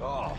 Oh.